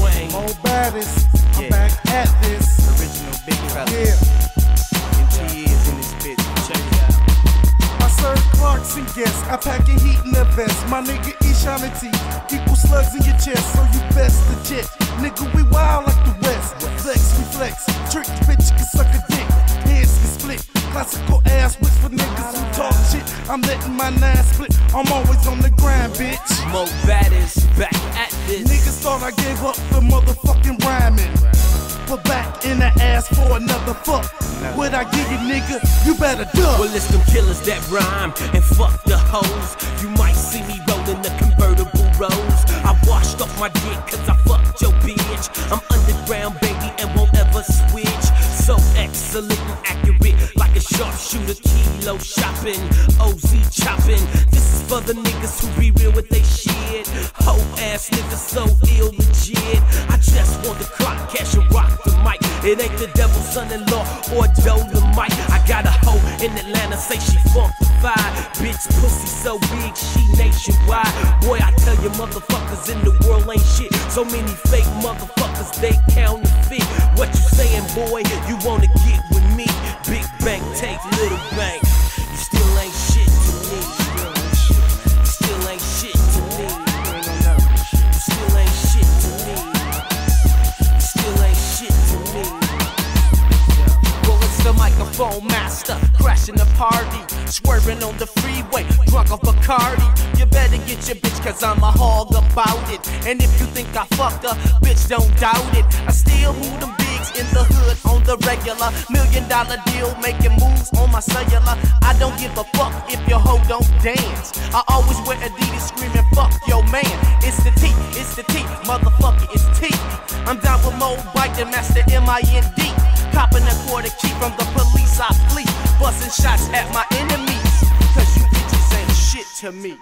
Wayne. Mo baddest, I'm back at this. Original Big Fella. Yeah, MG is in this bitch. Check it out. I serve Clarks and guests. I pack your heat in the vest. My nigga Eshanity equal slugs in your chest, so you best the jet. Nigga, we wild like the West. Flex, we flex. Trick, bitch, can suck a dick. Heads can split. Classical ass whips for niggas who talk shit. I'm letting my nine split. I'm always on the grind, bitch. Mo Baddest back at this. Niggas thought I gave up the motherfucking rhyming. But back in the ass for another fuck. What I give you, nigga? You better duck. Well, it's them killers that rhyme and fuck the hoes. You might see me rolling the convertible rose. I washed off my dick cause I fucked your bitch. I'm underground, baby, and won't ever switch. So excellent and accurate, like a sharpshooter, kilo shopping, OZ chopping. This is for the niggas who be real with they shit. Ass niggas so ill legit. I just want the clock cash and rock the mic. It ain't the devil's son-in-law or Dolomite. I got a hoe in Atlanta, say she funkified. Bitch, pussy so big, she nationwide. Boy, I tell you, motherfuckers in the world ain't shit. So many fake motherfuckers, they counterfeit. What you saying, boy? You wanna get microphone master, crashing the party, swerving on the freeway, drunk off Bacardi. You better get your bitch, cause I'm a hog about it. And if you think I fucked her, bitch, don't doubt it. I still move them bigs in the hood on the regular. Million dollar deal, making moves on my cellular. I don't give a fuck if your hoe don't dance. I always wear Adidas screaming, fuck your man. It's the T, it's the T, motherfucker, it's T. I'm down with Mo Bike, the master M-I-N-D. Copping a quarter key from the police, I flee. Busting shots at my enemies. Cause you bitches ain't shit to me.